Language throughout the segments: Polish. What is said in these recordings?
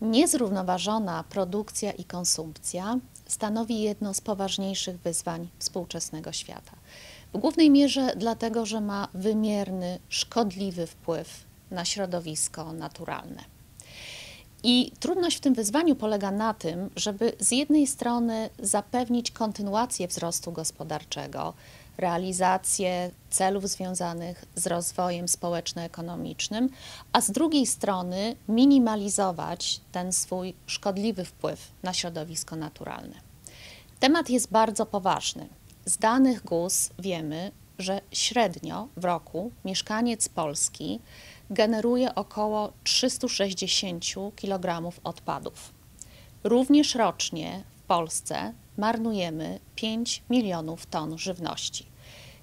Niezrównoważona produkcja i konsumpcja stanowi jedno z poważniejszych wyzwań współczesnego świata. W głównej mierze dlatego, że ma wymierny, szkodliwy wpływ na środowisko naturalne. I trudność w tym wyzwaniu polega na tym, żeby z jednej strony zapewnić kontynuację wzrostu gospodarczego, realizację celów związanych z rozwojem społeczno-ekonomicznym, a z drugiej strony minimalizować ten swój szkodliwy wpływ na środowisko naturalne. Temat jest bardzo poważny. Z danych GUS wiemy, że średnio w roku mieszkaniec Polski generuje około 360 kg odpadów. Również rocznie w Polsce marnujemy 5 milionów ton żywności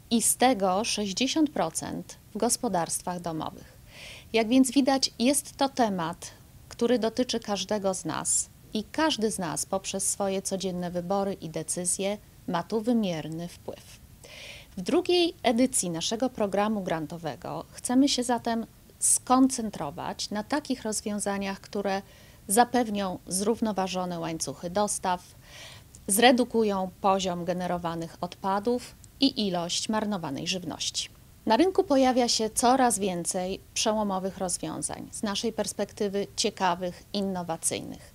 i z tego 60% w gospodarstwach domowych. Jak więc widać, jest to temat, który dotyczy każdego z nas i każdy z nas poprzez swoje codzienne wybory i decyzje ma tu wymierny wpływ. W drugiej edycji naszego programu grantowego chcemy się zatem skoncentrować na takich rozwiązaniach, które zapewnią zrównoważone łańcuchy dostaw, zredukują poziom generowanych odpadów i ilość marnowanej żywności. Na rynku pojawia się coraz więcej przełomowych rozwiązań, z naszej perspektywy ciekawych, innowacyjnych.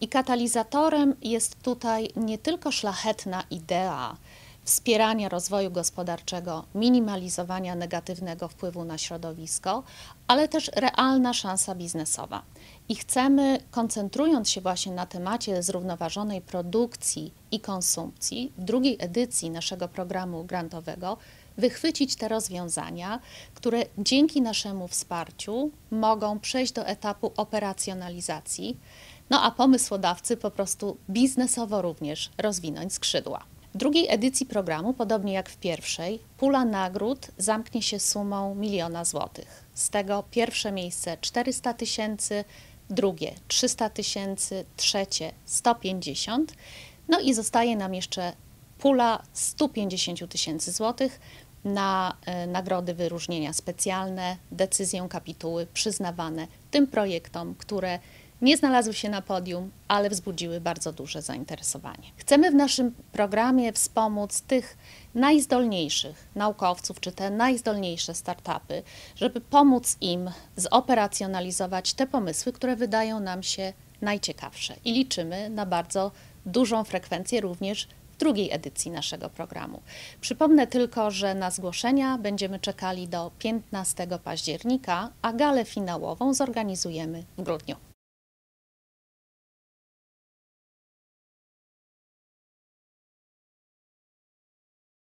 I katalizatorem jest tutaj nie tylko szlachetna idea wspierania rozwoju gospodarczego, minimalizowania negatywnego wpływu na środowisko, ale też realna szansa biznesowa. I chcemy, koncentrując się właśnie na temacie zrównoważonej produkcji i konsumpcji, w drugiej edycji naszego programu grantowego wychwycić te rozwiązania, które dzięki naszemu wsparciu mogą przejść do etapu operacjonalizacji, no a pomysłodawcy po prostu biznesowo również rozwinąć skrzydła. W drugiej edycji programu, podobnie jak w pierwszej, pula nagród zamknie się sumą miliona złotych. Z tego pierwsze miejsce 400 tysięcy, drugie 300 tysięcy, trzecie 150. No i zostaje nam jeszcze pula 150 tysięcy złotych na y, nagrody wyróżnienia specjalne, decyzją kapituły przyznawane tym projektom, które nie znalazły się na podium, ale wzbudziły bardzo duże zainteresowanie. Chcemy w naszym programie wspomóc tych najzdolniejszych naukowców, czy te najzdolniejsze startupy, żeby pomóc im zoperacjonalizować te pomysły, które wydają nam się najciekawsze. I liczymy na bardzo dużą frekwencję również drugiej edycji naszego programu. Przypomnę tylko, że na zgłoszenia będziemy czekali do 15 października, a galę finałową zorganizujemy w grudniu.